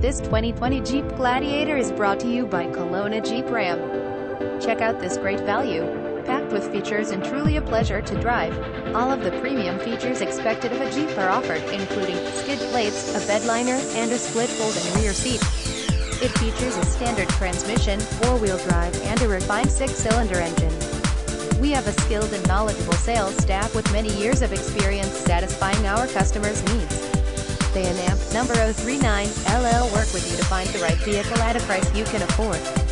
This 2020 Jeep Gladiator is brought to you by Kelowna Jeep Ram. Check out this great value. Packed with features and truly a pleasure to drive. All of the premium features expected of a Jeep are offered, including skid plates, a bed liner, and a split folding rear seat. It features a standard transmission, four-wheel drive, and a refined six-cylinder engine. We have a skilled and knowledgeable sales staff with many years of experience satisfying our customers' needs. Number 039 LL work with you to find the right vehicle at a price you can afford.